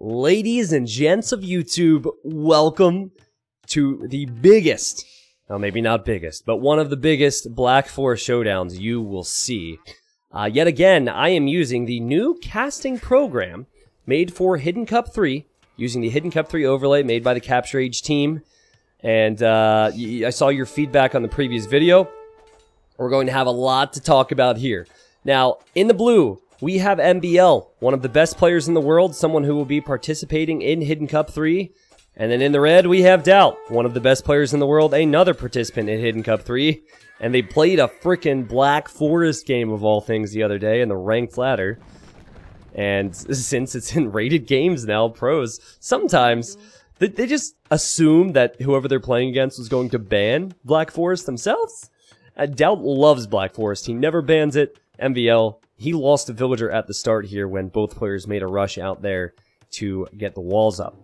Ladies and gents of YouTube, welcome to the biggest, well, maybe not biggest, but one of the biggest Black Forest showdowns you will see. Uh, yet again, I am using the new casting program made for Hidden Cup 3, using the Hidden Cup 3 overlay made by the Capture Age team. And uh, I saw your feedback on the previous video. We're going to have a lot to talk about here. Now, in the blue, we have MBL, one of the best players in the world, someone who will be participating in Hidden Cup 3. And then in the red, we have DauT, one of the best players in the world, another participant in Hidden Cup 3. And they played a freaking Black Forest game of all things the other day in the ranked ladder. And since it's in rated games now, pros, sometimes they, they just assume that whoever they're playing against was going to ban Black Forest themselves. Uh, DauT loves Black Forest. He never bans it. MBL he lost a villager at the start here when both players made a rush out there to get the walls up.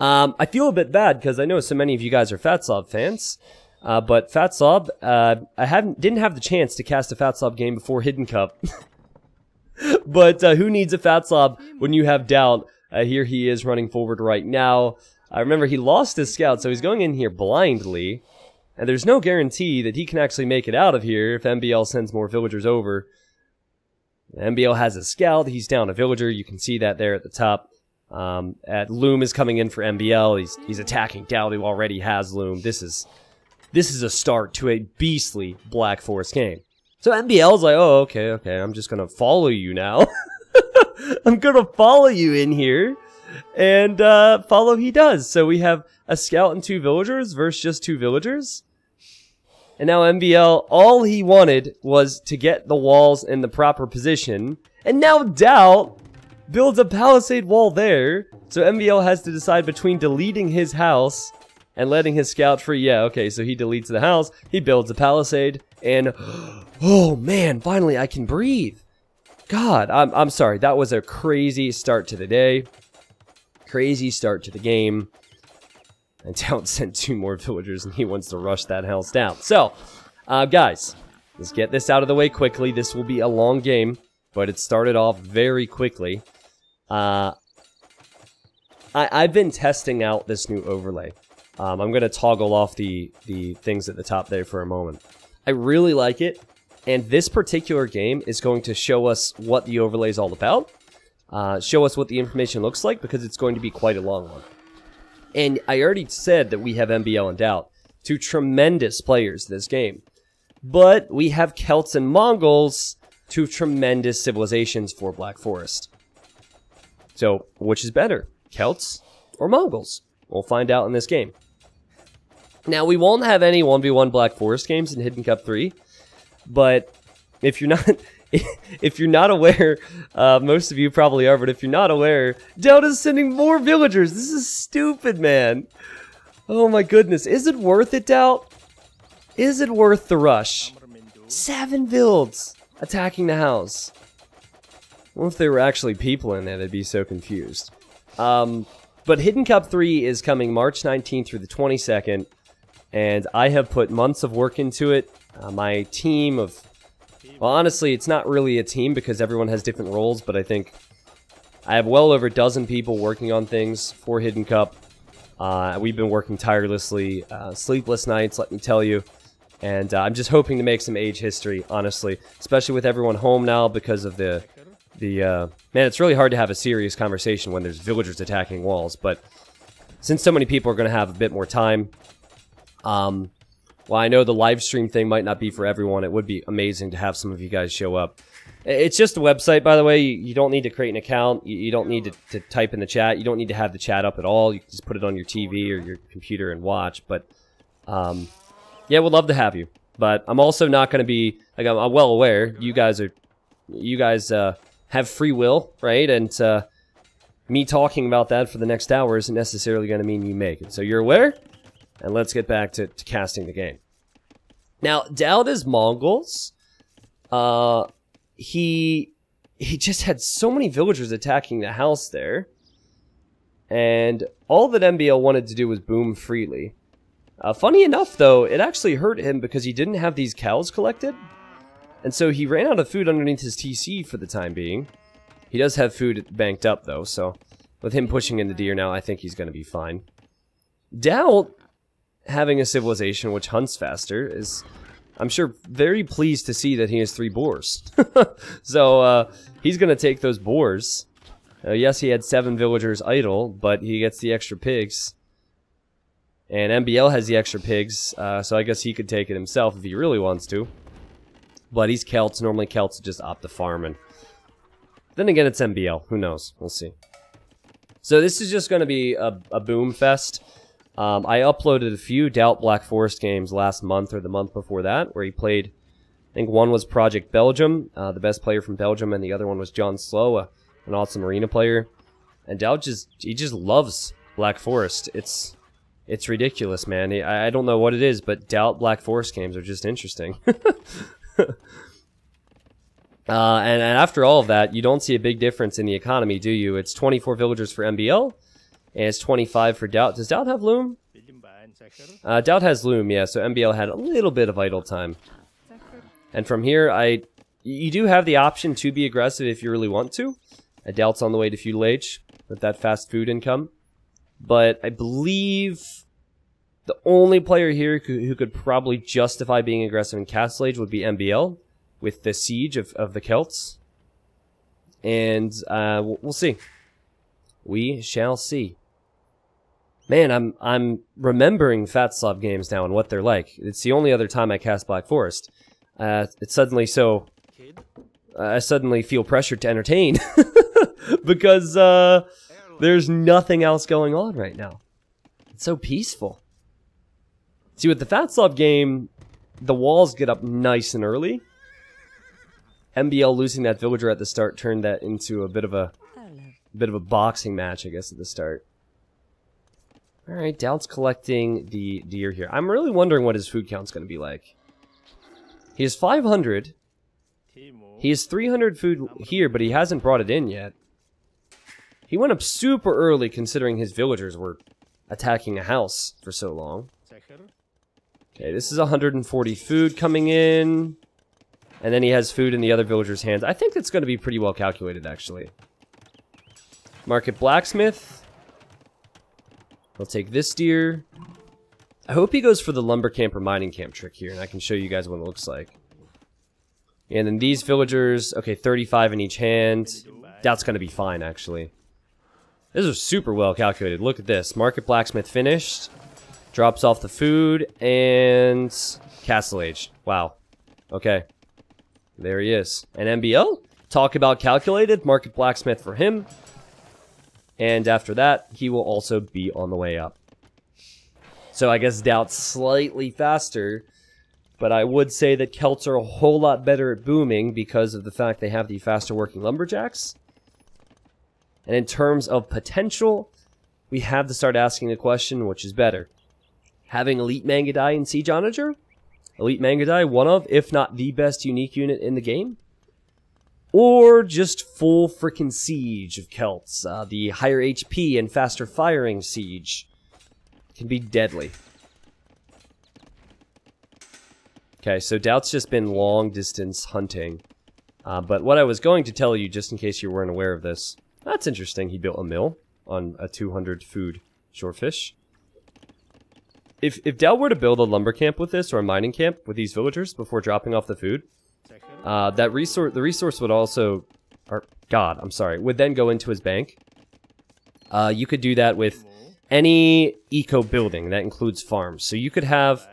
Um, I feel a bit bad because I know so many of you guys are Fatslav fans, uh, but Fatslav, uh, I haven't didn't have the chance to cast a Fatslav game before Hidden Cup. but uh, who needs a Fatslav when you have DauT? Uh, here he is running forward right now. I remember he lost his scout, so he's going in here blindly. And there's no guarantee that he can actually make it out of here if MBL sends more villagers over. MBL has a scout. He's down a villager. You can see that there at the top. Um, at Loom is coming in for MBL. He's he's attacking DauT, who already has Loom. This is this is a start to a beastly Black Forest game. So MBL's like, oh, okay, okay, I'm just gonna follow you now. I'm gonna follow you in here. And uh, follow he does. So we have a scout and two villagers versus just two villagers. And now MBL, all he wanted was to get the walls in the proper position. And now DauT builds a palisade wall there. So MBL has to decide between deleting his house and letting his scout free. Yeah, okay, so he deletes the house, he builds a palisade, and oh man, finally I can breathe. God, I'm, I'm sorry, that was a crazy start to the day. Crazy start to the game. And DauT sent two more villagers and he wants to rush that house down. So, uh, guys, let's get this out of the way quickly. This will be a long game, but it started off very quickly. Uh, I, I've been testing out this new overlay. Um, I'm going to toggle off the, the things at the top there for a moment. I really like it, and this particular game is going to show us what the overlay is all about, uh, show us what the information looks like, because it's going to be quite a long one. And I already said that we have MBL and DauT, two tremendous players this game. But we have Celts and Mongols, two tremendous civilizations for Black Forest. So, which is better, Celts or Mongols? We'll find out in this game. Now, we won't have any 1v1 Black Forest games in Hidden Cup 3, but if you're not if you're not aware, uh, most of you probably are, but if you're not aware, Delta's sending more villagers. This is stupid, man. Oh my goodness. Is it worth it, DauT? Is it worth the rush? Seven builds attacking the house. Well, if there were actually people in there, I'd be so confused. Um, but Hidden Cup 3 is coming March 19th through the 22nd, and I have put months of work into it. Uh, my team of well, honestly, it's not really a team because everyone has different roles, but I think I have well over a dozen people working on things for Hidden Cup. Uh, we've been working tirelessly, uh, sleepless nights, let me tell you. And uh, I'm just hoping to make some age history, honestly, especially with everyone home now because of the the uh, man. It's really hard to have a serious conversation when there's villagers attacking walls, but since so many people are going to have a bit more time, um, well, I know the live stream thing might not be for everyone. It would be amazing to have some of you guys show up. It's just a website, by the way. You don't need to create an account. You don't need to, to type in the chat. You don't need to have the chat up at all. You can just put it on your TV or your computer and watch. But, um, yeah, we'd love to have you. But I'm also not going to be, like, I'm well aware, you guys are, you guys, uh, have free will, right? And, uh, me talking about that for the next hour isn't necessarily going to mean you make it. So you're aware? And let's get back to, to casting the game. Now, DauT is Mongols. Uh, he he just had so many villagers attacking the house there. And all that MBL wanted to do was boom freely. Uh, funny enough, though, it actually hurt him because he didn't have these cows collected. And so he ran out of food underneath his TC for the time being. He does have food banked up, though, so with him pushing in the deer now, I think he's going to be fine. DauT having a civilization which hunts faster is, I'm sure, very pleased to see that he has three boars. so uh, he's going to take those boars. Uh, yes, he had seven villagers idle, but he gets the extra pigs. And MBL has the extra pigs, uh, so I guess he could take it himself if he really wants to. But he's Celts. Normally Celts just opt to farm. And then again, it's MBL. Who knows? We'll see. So this is just going to be a, a boom fest. Um, I uploaded a few DauT Black Forest games last month or the month before that, where he played. I think one was Project Belgium, uh, the best player from Belgium, and the other one was JonSlow, a, an awesome arena player. And DauT just he just loves Black Forest. It's it's ridiculous, man. I, I don't know what it is, but DauT Black Forest games are just interesting. Uh, and, and, after all of that, you don't see a big difference in the economy, do you? It's 24 villagers for MBL, and it's 25 for DauT. Does DauT have Loom? Uh, DauT has Loom, yeah, so MBL had a little bit of idle time. And from here, I you do have the option to be aggressive if you really want to. I DauT's on the way to Feudal Age with that fast food income. But I believe the only player here who, who could probably justify being aggressive in Castle Age would be MBL with the siege of, of the Celts. And uh, we'll see. We shall see. Man, I'm I'm remembering Fatslav games now and what they're like. It's the only other time I cast Black Forest. Uh, it's suddenly so. Uh, I suddenly feel pressured to entertain because uh, there's nothing else going on right now. It's so peaceful. See, with the Fat Fatslav game, the walls get up nice and early, MBL losing that villager at the start turned that into a bit of a bit of a boxing match, I guess, at the start. All right, DauT's collecting the deer here. I'm really wondering what his food count's going to be like. He has 500. He has 300 food here, but he hasn't brought it in yet. He went up super early considering his villagers were attacking a house for so long. Okay, this is 140 food coming in. And then he has food in the other villagers' hands. I think it's going to be pretty well calculated, actually. Market blacksmith. I'll take this deer. I hope he goes for the lumber camp or mining camp trick here, and I can show you guys what it looks like. And then these villagers, okay, 35 in each hand. That's going to be fine, actually. This is super well calculated. Look at this. Market blacksmith finished. Drops off the food, and castle age. Wow. Okay. There he is. And MBL, talk about calculated, market blacksmith for him. And after that, he will also be on the way up. So I guess DauT slightly faster, but I would say that Celts are a whole lot better at booming because of the fact they have the faster working lumberjacks. And in terms of potential, we have to start asking the question, which is better? Having Elite Mangudai and Siege Onager? Elite Mangudai, one of, if not the best unique unit in the game. Or just full freaking Siege of Celts. Uh, the higher HP and faster firing Siege can be deadly. Okay, so DauT's just been long distance hunting. Uh, but what I was going to tell you, just in case you weren't aware of this, that's interesting. He built a mill on a 200 food shorefish if if DauT were to build a lumber camp with this or a mining camp with these villagers before dropping off the food, uh, that resource the resource would also, or God, I'm sorry, would then go into his bank. Uh, you could do that with any eco building that includes farms. So you could have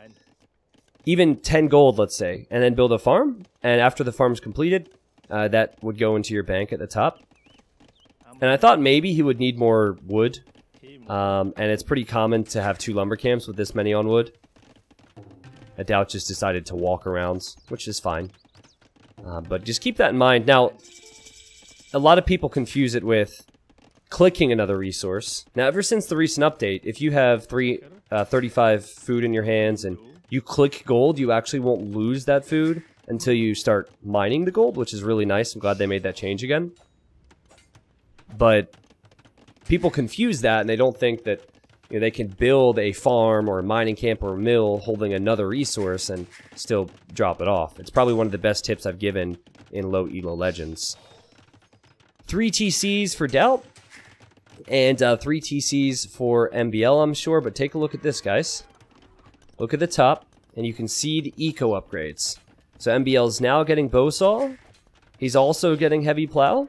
even 10 gold, let's say, and then build a farm. And after the farm's completed, uh, that would go into your bank at the top. And I thought maybe he would need more wood um, and it's pretty common to have two lumber camps with this many on wood. I doubt just decided to walk around, which is fine. Uh, but just keep that in mind. Now, a lot of people confuse it with clicking another resource. Now, ever since the recent update, if you have three, uh, 35 food in your hands and you click gold, you actually won't lose that food until you start mining the gold, which is really nice. I'm glad they made that change again. But people confuse that and they don't think that you know, they can build a farm or a mining camp or a mill holding another resource and still drop it off. It's probably one of the best tips I've given in low elo legends. Three TCs for DauT. And uh, three TCs for MBL, I'm sure. But take a look at this, guys. Look at the top, and you can see the eco upgrades. So MBL is now getting Bowsaw. He's also getting Heavy Plow.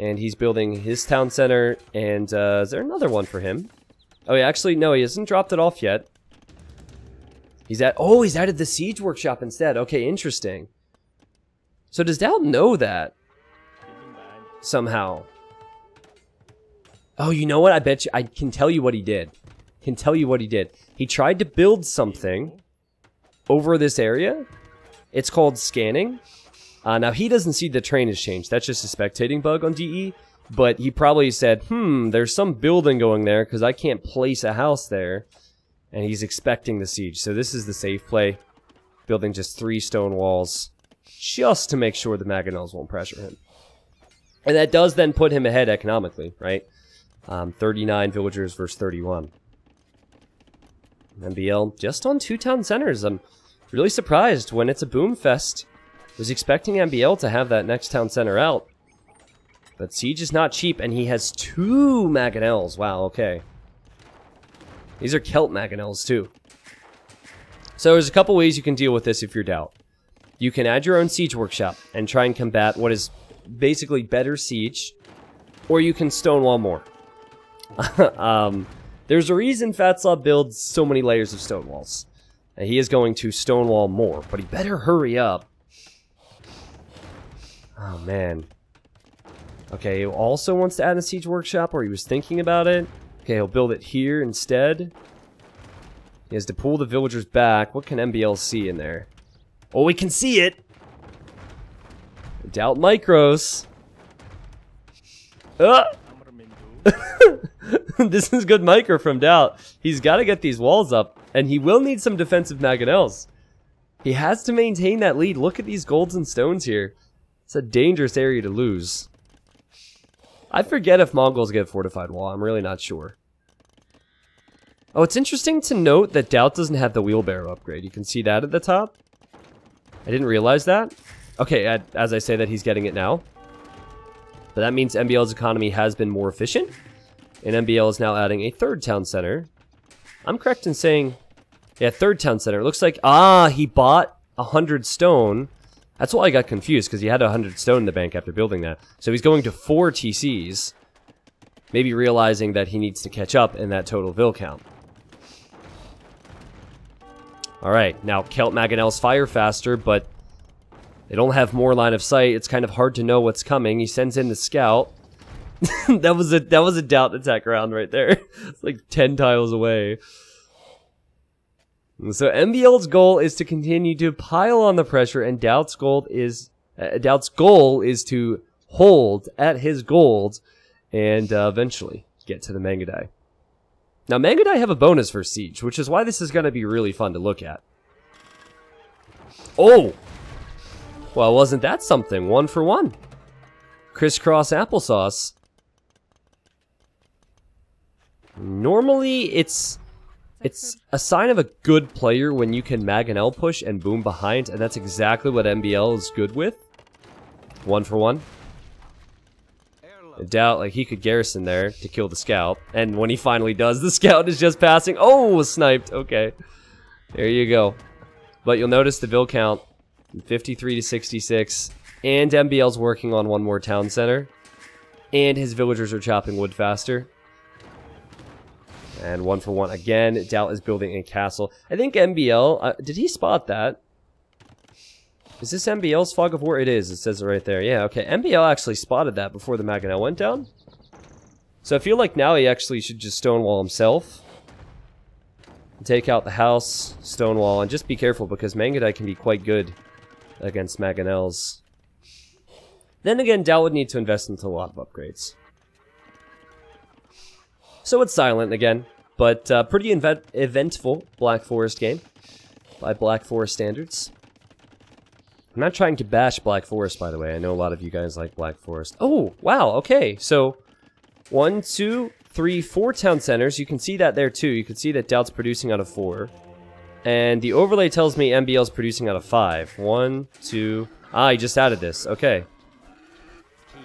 And he's building his town center. And uh, is there another one for him? Oh, yeah, actually, no, he hasn't dropped it off yet. He's at, oh, he's added the siege workshop instead. Okay, interesting. So does DauT know that? Somehow. Oh, you know what? I bet you, I can tell you what he did. Can tell you what he did. He tried to build something over this area. It's called scanning. Uh, now, he doesn't see the train has changed. That's just a spectating bug on DE. But he probably said, hmm, there's some building going there because I can't place a house there. And he's expecting the siege. So this is the safe play. Building just three stone walls just to make sure the Mangonels won't pressure him. And that does then put him ahead economically, right? Um, 39 villagers versus 31. MBL just on two town centers. I'm really surprised when it's a boom fest. Was expecting MBL to have that next town center out. But Siege is not cheap, and he has two Mangonels. Wow, okay. These are Celt Mangonels, too. So there's a couple ways you can deal with this if you're DauT. You can add your own Siege Workshop and try and combat what is basically better Siege, or you can Stonewall more. um, there's a reason Fatslav builds so many layers of Stonewalls. And he is going to Stonewall more, but he better hurry up. Oh, man. Okay, he also wants to add a siege workshop, or he was thinking about it. Okay, he'll build it here instead. He has to pull the villagers back. What can MBL see in there? Oh, we can see it! DauT micros. Uh. this is good micro from DauT. He's got to get these walls up, and he will need some defensive Mangonels. He has to maintain that lead. Look at these golds and stones here. It's a dangerous area to lose. I forget if Mongols get fortified wall. I'm really not sure. Oh, it's interesting to note that DauT doesn't have the wheelbarrow upgrade. You can see that at the top. I didn't realize that. Okay, as I say that, he's getting it now. But that means MBL's economy has been more efficient. And MBL is now adding a third town center. I'm correct in saying... Yeah, third town center. It looks like... Ah, he bought a 100 stone that's why I got confused, because he had 100 stone in the bank after building that. So he's going to 4 TCs, maybe realizing that he needs to catch up in that total Vil count. Alright, now Celt Mangonels fire faster, but they don't have more line of sight. It's kind of hard to know what's coming. He sends in the scout. that was a that was a doubt attack round right there. it's like 10 tiles away. So MBL's goal is to continue to pile on the pressure, and DauT's goal is uh, DauT's goal is to hold at his gold and uh, eventually get to the Mangudai. Now, Mangudai have a bonus for Siege, which is why this is going to be really fun to look at. Oh! Well, wasn't that something? One for one. Crisscross applesauce. Normally, it's it's a sign of a good player when you can Mangonel push and boom behind, and that's exactly what MBL is good with. One for one. I doubt, like, he could garrison there to kill the scout. And when he finally does, the scout is just passing. Oh, sniped. Okay. There you go. But you'll notice the Vil count, 53 to 66. And MBL's working on one more town center. And his villagers are chopping wood faster. And one for one again. DauT is building a castle. I think MBL, uh, did he spot that? Is this MBL's Fog of War? It is. It says it right there. Yeah, okay. MBL actually spotted that before the Mangonel went down. So I feel like now he actually should just stonewall himself. Take out the house, stonewall, and just be careful because Mangudai can be quite good against Mangonels. Then again, DauT would need to invest into a lot of upgrades. So it's silent again, but uh, pretty eventful Black Forest game by Black Forest standards. I'm not trying to bash Black Forest, by the way. I know a lot of you guys like Black Forest. Oh, wow, okay. So, one, two, three, four town centers. You can see that there, too. You can see that DauT's producing out of four. And the overlay tells me MBL's producing out of five. One, two... Ah, he just added this. Okay.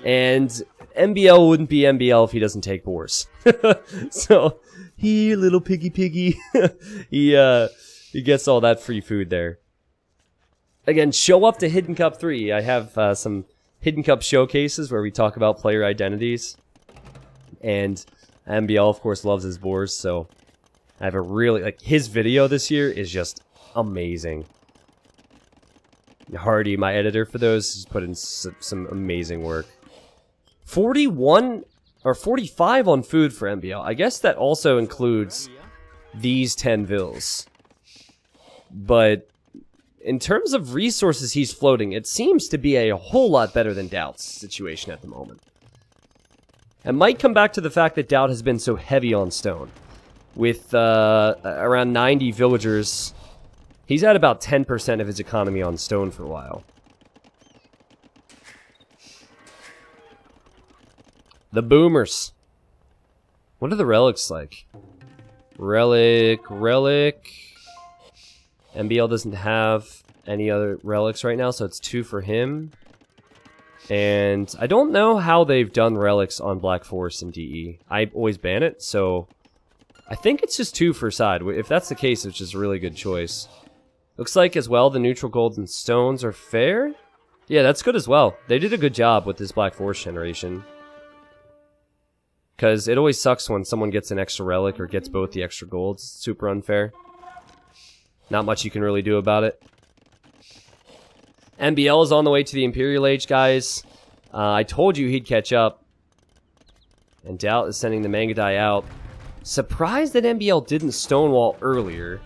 And MBL wouldn't be MBL if he doesn't take boars. so, he little piggy piggy. he, uh, he gets all that free food there. Again, show up to Hidden Cup 3. I have uh, some Hidden Cup showcases where we talk about player identities. And MBL, of course, loves his boars, so I have a really, like, his video this year is just amazing. Hardy, my editor for those, has put in some amazing work. 41 or 45 on food for MBL. I guess that also includes these 10 vills. But in terms of resources he's floating, it seems to be a whole lot better than DauT's situation at the moment. It might come back to the fact that DauT has been so heavy on stone. With uh, around 90 villagers He's at about 10% of his economy on stone for a while. The boomers. What are the relics like? Relic, relic. MBL doesn't have any other relics right now, so it's two for him. And I don't know how they've done relics on Black Forest and DE. I always ban it, so I think it's just two for side. If that's the case, it's just a really good choice. Looks like as well the neutral golden stones are fair. Yeah, that's good as well. They did a good job with this Black Forest generation. Because it always sucks when someone gets an extra relic or gets both the extra golds. It's super unfair. Not much you can really do about it. MBL is on the way to the Imperial Age, guys. Uh, I told you he'd catch up. And DauT is sending the Mangudai out. Surprised that MBL didn't stonewall earlier.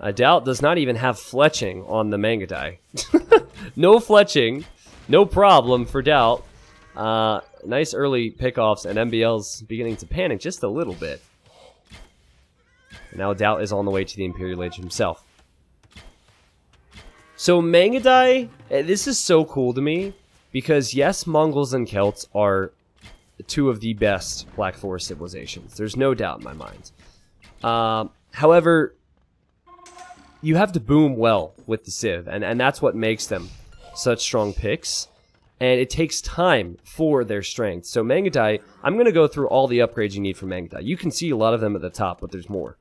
I doubt does not even have fletching on the Mangudai. no fletching, no problem for DauT. Uh, nice early pickoffs, and MBL's beginning to panic just a little bit. Now DauT is on the way to the Imperial Age himself. So Mangudai, eh, this is so cool to me, because yes, Mongols and Celts are two of the best Black Forest civilizations. There's no doubt in my mind. Uh, however, you have to boom well with the Civ, and, and that's what makes them such strong picks. And it takes time for their strength. So Mangudai, I'm going to go through all the upgrades you need for Mangudai. You can see a lot of them at the top, but there's more.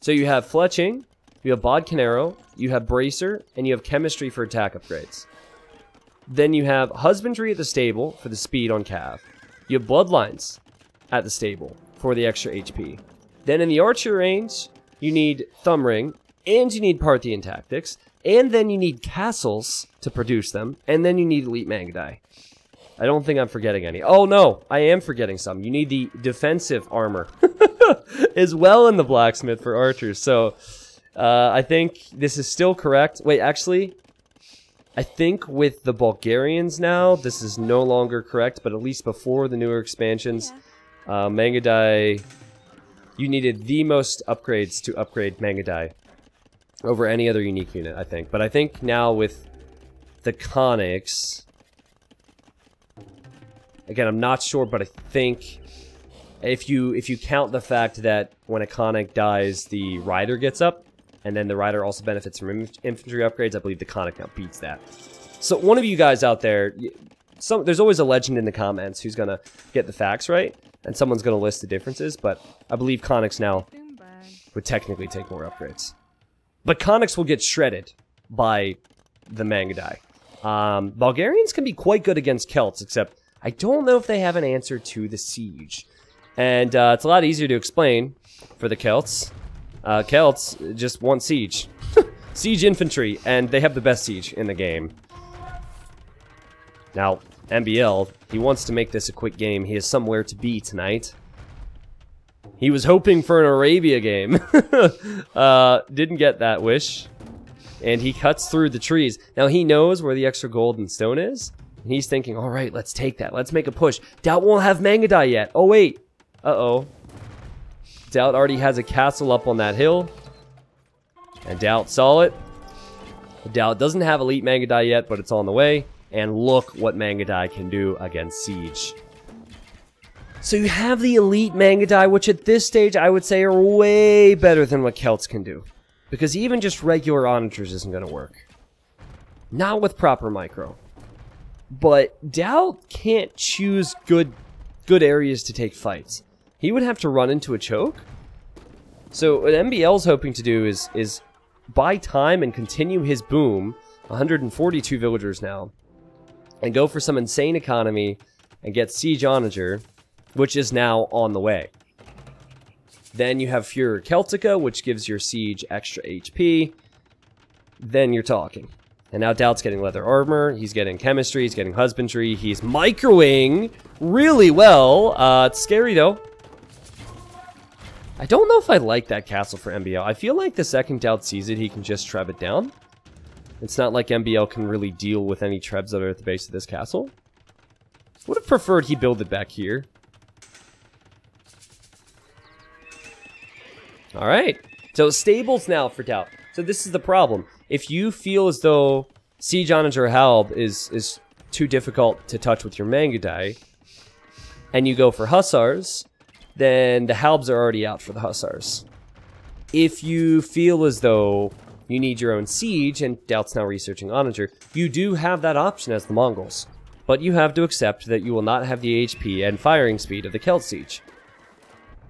So you have Fletching, you have Bodkin Arrow, you have Bracer, and you have Chemistry for attack upgrades. Then you have Husbandry at the stable for the speed on Cav. You have Bloodlines at the stable for the extra HP. Then in the Archer range, you need Thumb Ring, and you need Parthian tactics, and then you need castles to produce them, and then you need elite Mangudai. I don't think I'm forgetting any. Oh no, I am forgetting some. You need the defensive armor as well in the blacksmith for archers. So uh, I think this is still correct. Wait, actually, I think with the Bulgarians now, this is no longer correct, but at least before the newer expansions, uh, Mangudai, you needed the most upgrades to upgrade Mangudai over any other unique unit, I think. But I think now with the Konniks... Again, I'm not sure, but I think if you if you count the fact that when a Konnik dies, the Rider gets up, and then the Rider also benefits from infantry upgrades, I believe the Konnik now beats that. So one of you guys out there, some, there's always a legend in the comments who's going to get the facts right, and someone's going to list the differences, but I believe Konniks now would technically take more upgrades. But Konniks will get shredded by the Mangudai. Um, Bulgarians can be quite good against Celts, except I don't know if they have an answer to the siege. And uh, it's a lot easier to explain for the Celts. Uh, Celts just want siege. siege infantry, and they have the best siege in the game. Now, MBL, he wants to make this a quick game. He has somewhere to be tonight. He was hoping for an Arabia game. uh, didn't get that wish. And he cuts through the trees. Now he knows where the extra golden stone is. And he's thinking, all right, let's take that. Let's make a push. DauT won't have Mangudai yet. Oh, wait. Uh-oh. DauT already has a castle up on that hill. And DauT saw it. DauT doesn't have Elite Mangudai yet, but it's on the way. And look what Mangudai can do against Siege. So you have the elite Mangudai, which at this stage I would say are way better than what Celts can do. Because even just regular onagers isn't going to work. Not with proper micro. But DauT can't choose good good areas to take fights. He would have to run into a choke. So what MBL's hoping to do is is buy time and continue his boom, 142 villagers now, and go for some insane economy and get Siege Onager, which is now on the way. Then you have Furor Celtica, which gives your Siege extra HP. Then you're talking. And now DauT's getting leather armor, he's getting chemistry, he's getting husbandry, he's microing really well. Uh, it's scary though. I don't know if I like that castle for MBL. I feel like the second DauT sees it, he can just treb it down. It's not like MBL can really deal with any trebs that are at the base of this castle. Would have preferred he build it back here. Alright. So stables now for DauT. So this is the problem. If you feel as though Siege Onager Halb is, is too difficult to touch with your Mangudai, and you go for Hussars, then the Halbs are already out for the Hussars. If you feel as though you need your own Siege, and DauT's now researching Onager, you do have that option as the Mongols. But you have to accept that you will not have the HP and firing speed of the Celt Siege.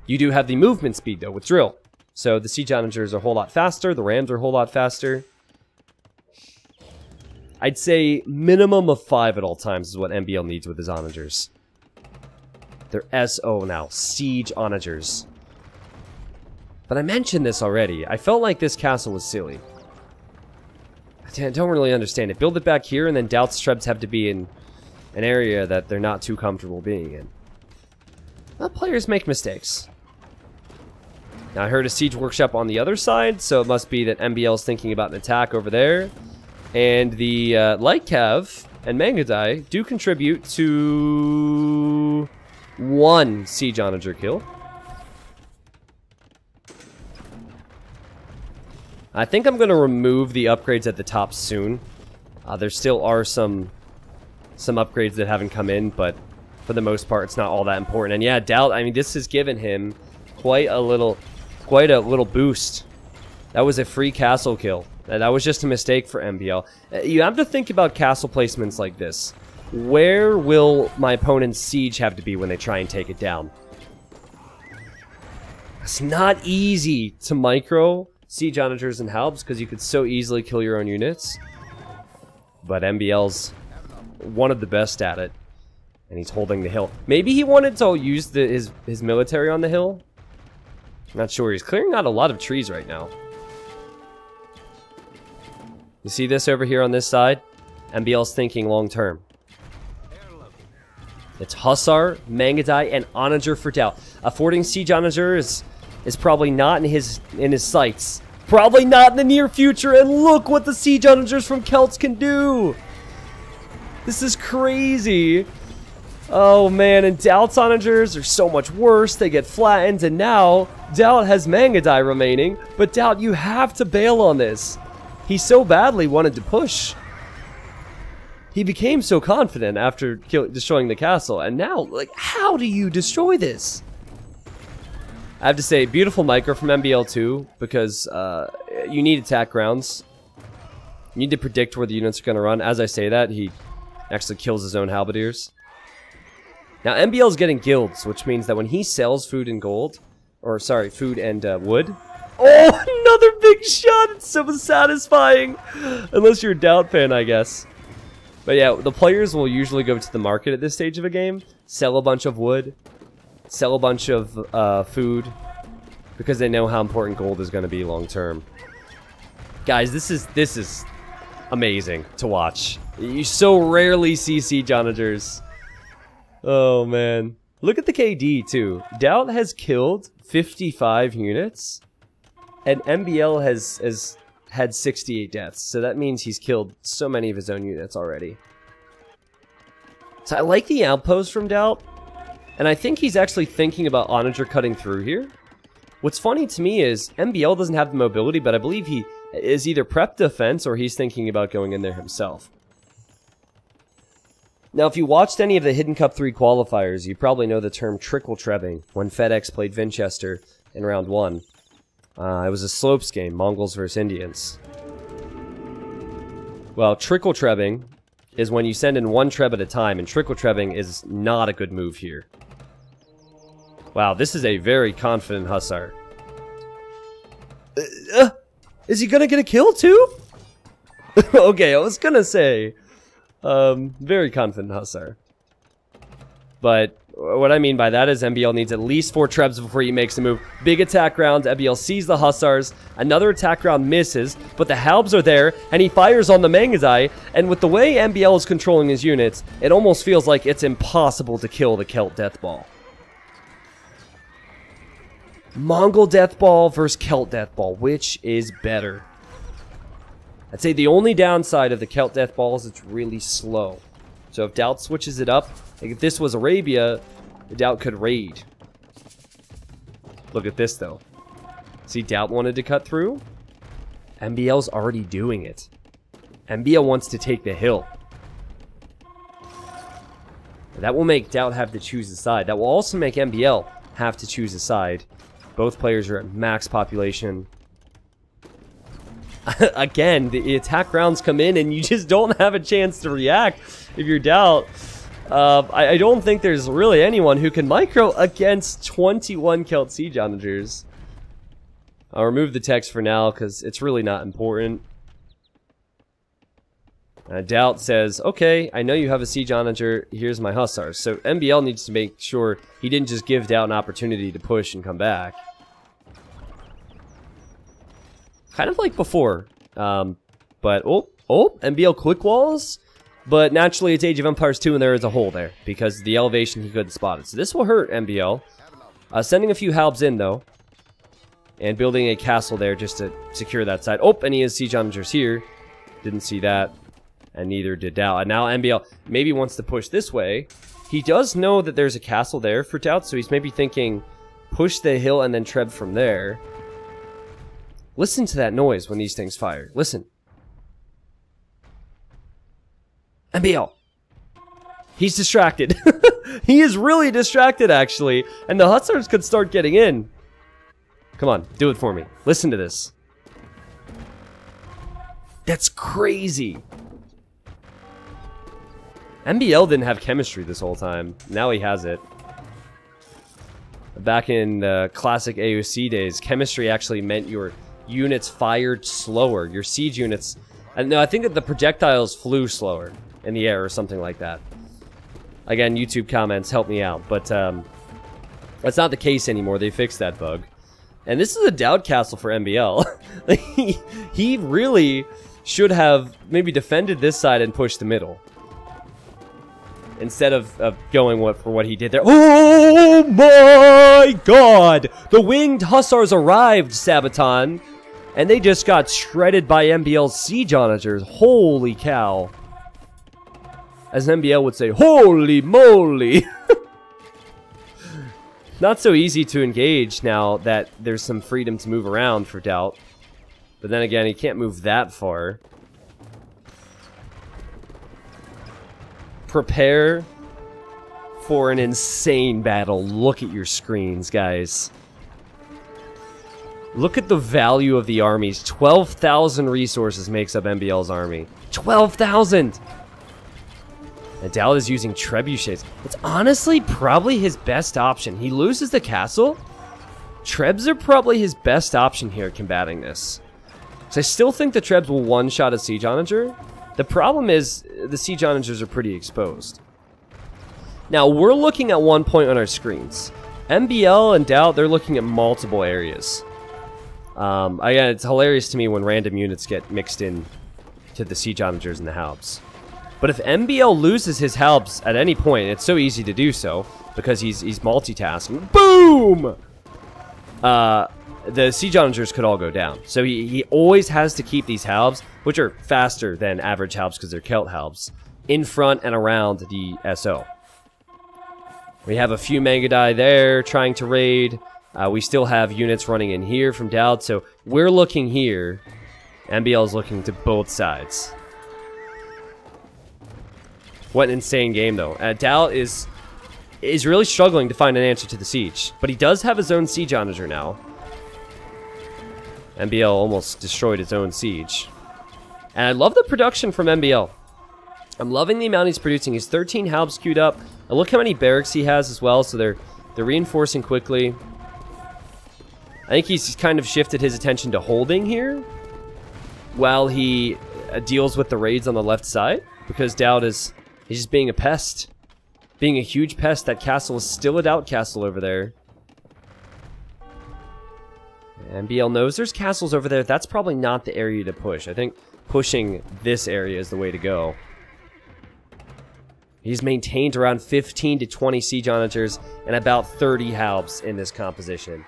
You do have the movement speed, though, with Drill. So the Siege Onagers are a whole lot faster, the Rams are a whole lot faster. I'd say minimum of five at all times is what MBL needs with his Onagers. They're SO now, Siege Onagers. But I mentioned this already. I felt like this castle was silly. I don't really understand it. Build it back here, and then DauT's Trebs have to be in an area that they're not too comfortable being in. Well, players make mistakes. Now, I heard a siege workshop on the other side, so it must be that MBL is thinking about an attack over there. And the uh, Light Cav and Mangudai do contribute to one Siege Onager kill. I think I'm going to remove the upgrades at the top soon. Uh, there still are some some upgrades that haven't come in, but for the most part, it's not all that important. And yeah, DauT, I mean, this has given him quite a little quite a little boost. That was a free castle kill. That was just a mistake for MBL. Uh, you have to think about castle placements like this. Where will my opponent's siege have to be when they try and take it down? It's not easy to micro siege onagers and halbs because you could so easily kill your own units. But MBL's one of the best at it. And he's holding the hill. Maybe he wanted to use the, his, his military on the hill not sure. He's clearing out a lot of trees right now. You see this over here on this side? MBL's thinking long term. It's Hussar, Mangudai, and Onager for DauT. Affording Siege Onager is, is probably not in his in his sights. Probably not in the near future, and look what the Siege Onagers from Celts can do! This is crazy! Oh man, and DauT's onagers are so much worse. They get flattened, and now DauT has Mangudai remaining. But DauT, you have to bail on this. He so badly wanted to push. He became so confident after destroying the castle, and now, like, how do you destroy this? I have to say, beautiful micro from MBL2, because uh, you need attack grounds. You need to predict where the units are going to run. As I say that, he actually kills his own halberdiers. Now, MBL is getting guilds, which means that when he sells food and gold, or sorry, food and uh, wood. Oh, another big shot! It's so satisfying! Unless you're a DauT fan, I guess. But yeah, the players will usually go to the market at this stage of a game, sell a bunch of wood, sell a bunch of uh, food, because they know how important gold is going to be long term. Guys, this is this is amazing to watch. You so rarely see siege onagers Oh, man. Look at the KD, too. DauT has killed 55 units, and MBL has, has had 68 deaths, so that means he's killed so many of his own units already. So I like the outpost from DauT, and I think he's actually thinking about Onager cutting through here. What's funny to me is MBL doesn't have the mobility, but I believe he is either prep defense or he's thinking about going in there himself. Now, if you watched any of the Hidden Cup 3 qualifiers, you probably know the term trickle trebbing when FedEx played Winchester in round 1. Uh, it was a slopes game, Mongols versus Indians. Well, trickle trebbing is when you send in one Treb at a time, and trickle trebbing is not a good move here. Wow, this is a very confident Hussar. Uh, uh, is he gonna get a kill too? okay, I was gonna say, um, very confident Hussar. But what I mean by that is MBL needs at least four trebs before he makes a move. Big attack round, MBL sees the Hussars, another attack round misses, but the Halbs are there, and he fires on the Mangudai. and with the way MBL is controlling his units, it almost feels like it's impossible to kill the Celt Deathball. Mongol Deathball versus Celt Deathball, which is better? I'd say the only downside of the Celt Deathball is it's really slow. So if DauT switches it up, like if this was Arabia, the DauT could raid. Look at this though. See, DauT wanted to cut through. MBL's already doing it. MBL wants to take the hill. That will make DauT have to choose a side. That will also make MBL have to choose a side. Both players are at max population. Again, the attack rounds come in and you just don't have a chance to react if you're DauT. Uh, I, I, don't think there's really anyone who can micro against 21 Celt Siege Onagers. I'll remove the text for now because it's really not important. Uh, DauT says, okay, I know you have a Siege Onager, here's my Hussars. So MBL needs to make sure he didn't just give DauT an opportunity to push and come back. Kind of like before. Um, but, oh, oh, MBL quick walls. But naturally, it's Age of Empires 2 and there is a hole there. Because the elevation he couldn't spot it. So this will hurt MBL. Uh, sending a few halbs in, though. And building a castle there just to secure that side. Oh, and he has Siege Onagers here. Didn't see that and neither did DauT. And now MBL maybe wants to push this way. He does know that there's a castle there for DauT, so he's maybe thinking push the hill and then treb from there. Listen to that noise when these things fire. Listen. MBL. He's distracted. he is really distracted, actually. And the Hussars could start getting in. Come on, do it for me. Listen to this. That's crazy. MBL didn't have chemistry this whole time. Now he has it. Back in the classic AOC days, chemistry actually meant your units fired slower. Your siege units... And no, I think that the projectiles flew slower in the air or something like that. Again, YouTube comments help me out, but um, that's not the case anymore. They fixed that bug. And this is a DauT castle for MBL. he, he really should have maybe defended this side and pushed the middle instead of, of going what, for what he did there. Oh my god! The winged hussars arrived, Sabaton, and they just got shredded by MBL's siege onagers. Holy cow. As MBL would say, holy moly! Not so easy to engage now that there's some freedom to move around for DauT. But then again, he can't move that far. prepare for an insane battle. Look at your screens, guys. Look at the value of the armies. 12,000 resources makes up MBL's army. 12,000! And DauT is using trebuchets. It's honestly probably his best option. He loses the castle. Trebs are probably his best option here combating this. So I still think the Trebs will one-shot a Siege Onager, the problem is the siege onagers are pretty exposed. Now, we're looking at one point on our screens. MBL and DauT, they're looking at multiple areas. Um, it's hilarious to me when random units get mixed in to the siege onagers and the halbs. But if MBL loses his halbs at any point, it's so easy to do so because he's he's multitasking. Boom! Uh, the siege onagers could all go down. So he, he always has to keep these halbs, which are faster than average halbs because they're Celt halbs, in front and around the SO. We have a few Mangudai there trying to raid. Uh, we still have units running in here from DauT, so we're looking here. MBL is looking to both sides. What an insane game, though. Uh, DauT is is really struggling to find an answer to the siege, but he does have his own siege onager now. MBL almost destroyed its own siege. And I love the production from MBL. I'm loving the amount he's producing. He's 13 Halbs queued up. And look how many barracks he has as well, so they're they're reinforcing quickly. I think he's kind of shifted his attention to holding here while he uh, deals with the raids on the left side because DauT is he's just being a pest. Being a huge pest. That castle is still a DauT castle over there. And BL knows there's castles over there. That's probably not the area to push. I think pushing this area is the way to go. He's maintained around 15 to 20 siege onagers and about 30 halbs in this composition.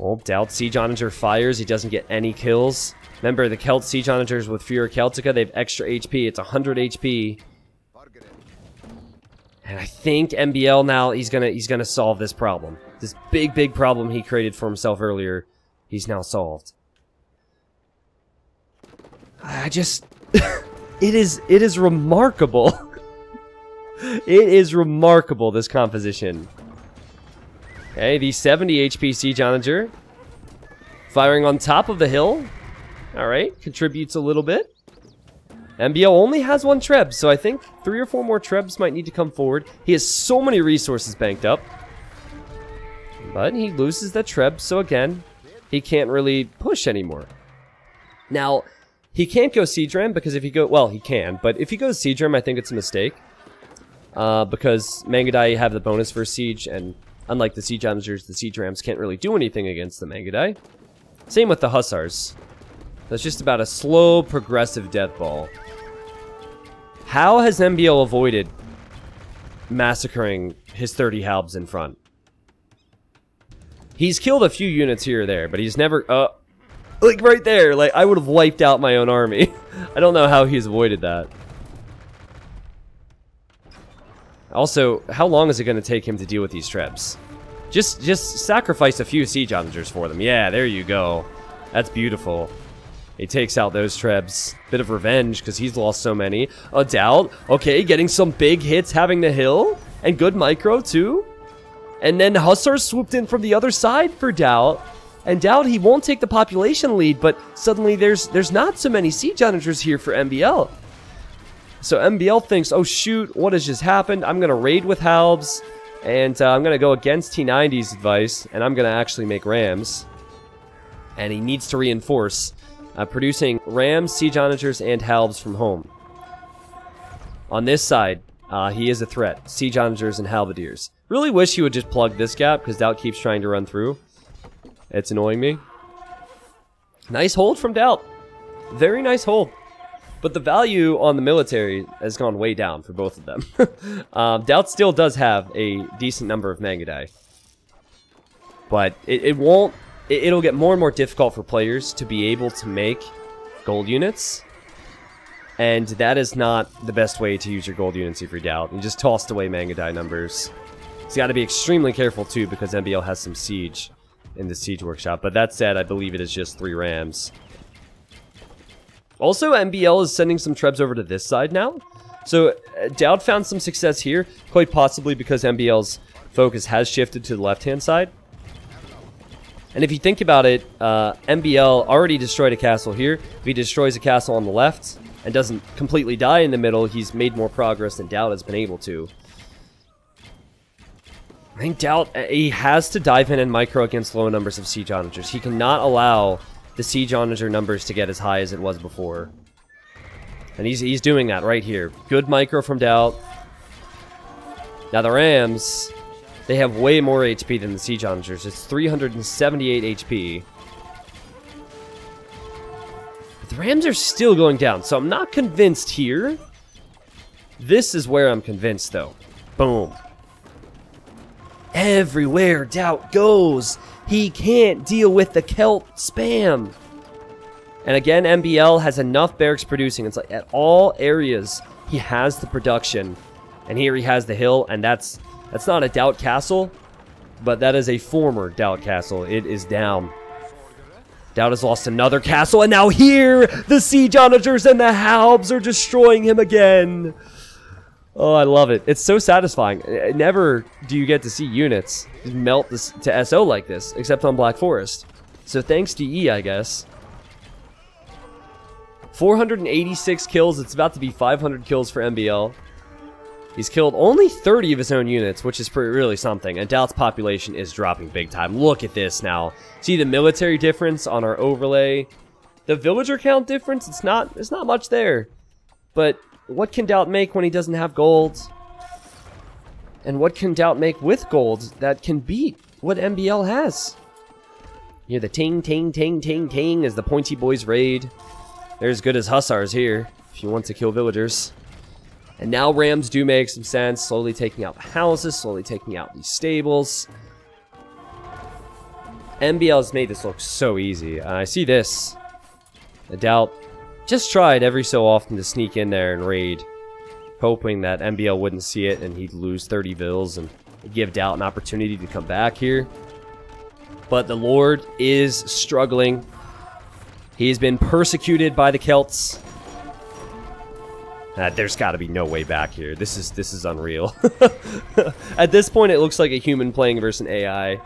Well, DauT Siege Onager fires. He doesn't get any kills. Remember, the Celt Siege Onagers with Furor Celtica, they have extra HP. It's 100 HP. And I think MBL now, he's gonna he's gonna solve this problem. This big, big problem he created for himself earlier, he's now solved. I just... it is it is remarkable. it is remarkable, this composition. Okay, the 70 HP Siege Onager. Firing on top of the hill. Alright, contributes a little bit. MBL only has one Treb, so I think three or four more Trebs might need to come forward. He has so many resources banked up. But he loses the Treb, so again, he can't really push anymore. Now, he can't go Siege Ram because if he go, well, he can, but if he goes Siege Ram, I think it's a mistake. Uh, because Mangudai have the bonus for Siege, and unlike the Siege Onagers, the Siege Rams can't really do anything against the Mangudai. Same with the Hussars. That's just about a slow, progressive death ball. How has MBL avoided massacring his 30 halbs in front? He's killed a few units here or there, but he's never... Uh, like right there, like I would have wiped out my own army. I don't know how he's avoided that. Also, how long is it going to take him to deal with these trebs? Just just sacrifice a few siege onagers for them. Yeah, there you go. That's beautiful. He takes out those Trebs. Bit of revenge because he's lost so many. A doubt. Okay, getting some big hits, having the hill. And good micro, too. And then Hussar swooped in from the other side for DauT. And DauT, he won't take the population lead, but suddenly there's there's not so many siege onagers here for MBL. So MBL thinks, oh shoot, what has just happened? I'm going to raid with Halbs, and uh, I'm going to go against T90's advice, and I'm going to actually make Rams. And he needs to reinforce uh, producing Rams, Siege Onagers, and Halbs from home. On this side, uh, he is a threat. Siege Onagers and Halberdiers. Really wish he would just plug this gap, because DauT keeps trying to run through. It's annoying me. Nice hold from DauT. Very nice hold. But the value on the military has gone way down for both of them. um, DauT still does have a decent number of Mangudai. But it, it won't it, will get more and more difficult for players to be able to make gold units. And that is not the best way to use your gold units if you're DauT. You just tossed away Mangudai numbers. He's got to be extremely careful too because MBL has some siege in the siege workshop. But that said, I believe it is just three rams. Also, MBL is sending some trebs over to this side now. So, uh, DauT found some success here, quite possibly because MBL's focus has shifted to the left-hand side. And if you think about it, uh, MBL already destroyed a castle here. If he destroys a castle on the left and doesn't completely die in the middle, he's made more progress than DauT has been able to. I think DauT, uh, he has to dive in and micro against low numbers of Siege Onagers. He cannot allow the Siege Onager numbers to get as high as it was before. And he's, he's doing that right here. Good micro from DauT. Now the Rams, they have way more HP than the Siege Onagers. It's 378 HP. But the Rams are still going down, so I'm not convinced here. This is where I'm convinced, though. Boom. Everywhere DauT goes, he can't deal with the Celt spam. And again, MBL has enough barracks producing. It's like at all areas, he has the production. And here he has the hill, and that's that's not a DauT Castle, but that is a former DauT Castle. It is down. DauT has lost another castle, and now here, the Siege Onagers and the Halbs are destroying him again. Oh, I love it. It's so satisfying. Never do you get to see units melt this to SO like this, except on Black Forest. So thanks to E, I guess. 486 kills. It's about to be 500 kills for MBL. He's killed only 30 of his own units, which is pretty, really something. And DauT's population is dropping big time. Look at this now. See the military difference on our overlay. The villager count difference, it's not, it's not much there. But what can DauT make when he doesn't have gold? And what can DauT make with gold that can beat what MBL has? You hear the ting, ting, ting, ting, ting as the pointy boys raid. They're as good as hussars here, if you want to kill villagers. And now rams do make some sense, slowly taking out the houses, slowly taking out these stables. MBL has made this look so easy. I see this. DauT just tried every so often to sneak in there and raid, hoping that MBL wouldn't see it and he'd lose 30 vills and give DauT an opportunity to come back here. But the Lord is struggling. He's been persecuted by the Celts. Uh, there's got to be no way back here. This is this is unreal. At this point, it looks like a human playing versus an AI,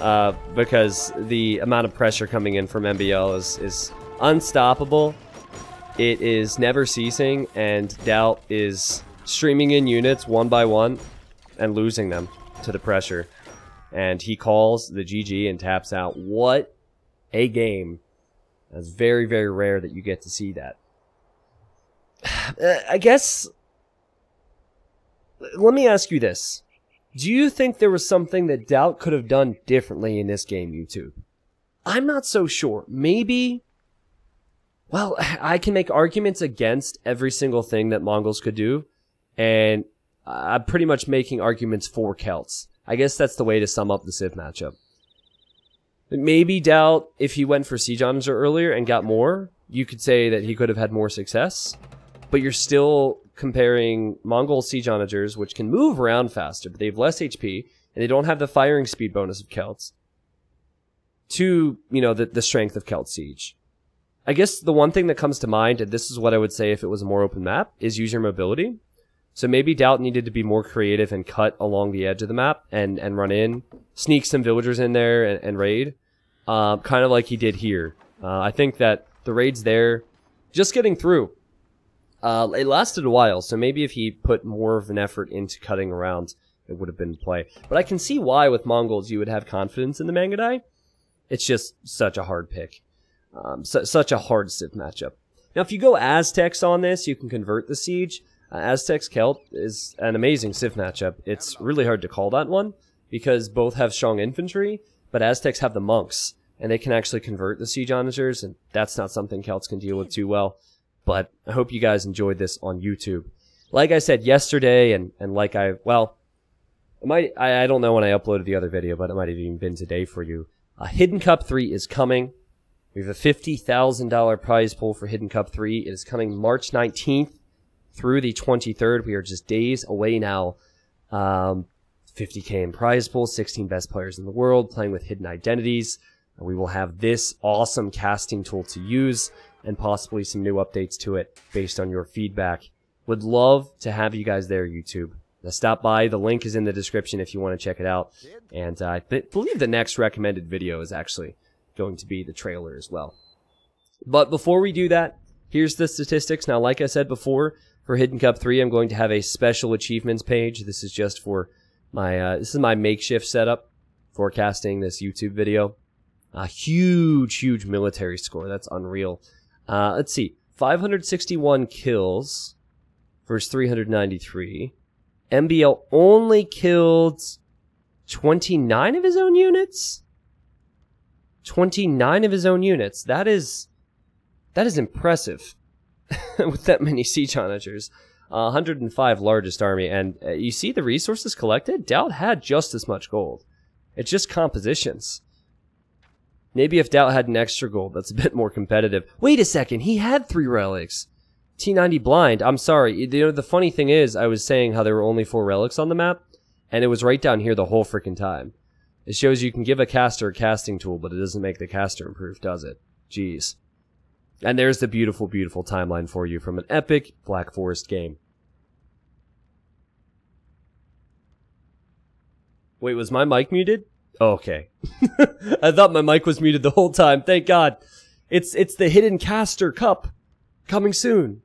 uh, because the amount of pressure coming in from MBL is is unstoppable. It is never ceasing, and DauT is streaming in units one by one and losing them to the pressure. And he calls the GG and taps out. What a game! That's very very rare that you get to see that. Uh, I guess. Let me ask you this. Do you think there was something that DauT could have done differently in this game, YouTube? I'm not so sure. Maybe. Well, I can make arguments against every single thing that Mongols could do, and I'm pretty much making arguments for Celts. I guess that's the way to sum up the Civ matchup. Maybe DauT, if he went for Siege Onager earlier and got more, you could say that he could have had more success but you're still comparing Mongol siege onagers, which can move around faster, but they have less HP, and they don't have the firing speed bonus of Celts, to, you know, the, the strength of Celt Siege. I guess the one thing that comes to mind, and this is what I would say if it was a more open map, is user mobility. So maybe DauT needed to be more creative and cut along the edge of the map and, and run in, sneak some villagers in there and, and raid, uh, kind of like he did here. Uh, I think that the raids there, just getting through, uh, it lasted a while, so maybe if he put more of an effort into cutting around, it would have been play. But I can see why with Mongols you would have confidence in the Mangudai. It's just such a hard pick. Um, su such a hard Civ matchup. Now, if you go Aztecs on this, you can convert the Siege. Uh, Aztecs Celt is an amazing Civ matchup. It's really hard to call that one because both have strong infantry, but Aztecs have the monks, and they can actually convert the Siege Onagers, and that's not something Celts can deal with too well but I hope you guys enjoyed this on YouTube. Like I said yesterday, and, and like I, well, it might, I, I don't know when I uploaded the other video, but it might have even been today for you. Uh, Hidden Cup 3 is coming. We have a $50,000 prize pool for Hidden Cup 3. It is coming March 19th through the 23rd. We are just days away now. Um, 50k in prize pool, 16 best players in the world playing with hidden identities. We will have this awesome casting tool to use and possibly some new updates to it based on your feedback. Would love to have you guys there, YouTube. Now stop by. The link is in the description if you want to check it out. And uh, I believe the next recommended video is actually going to be the trailer as well. But before we do that, here's the statistics. Now, like I said before, for Hidden Cup 3, I'm going to have a special achievements page. This is just for my, uh, this is my makeshift setup forecasting this YouTube video. A huge, huge military score. That's unreal. Uh, let's see. 561 kills versus 393. MBL only killed 29 of his own units? 29 of his own units. That is that is impressive with that many siege onagers. Uh, 105 largest army, and uh, you see the resources collected. DauT had just as much gold. It's just compositions. Maybe if DauT had an extra gold, that's a bit more competitive. Wait a second, he had three relics. T90 blind. I'm sorry. You know, the funny thing is, I was saying how there were only four relics on the map, and it was right down here the whole freaking time. It shows you can give a caster a casting tool, but it doesn't make the caster improve, does it? Jeez. And there's the beautiful, beautiful timeline for you from an epic Black Forest game. Wait, was my mic muted? okay. I thought my mic was muted the whole time. Thank God. It's it's the hidden caster cup. Coming soon.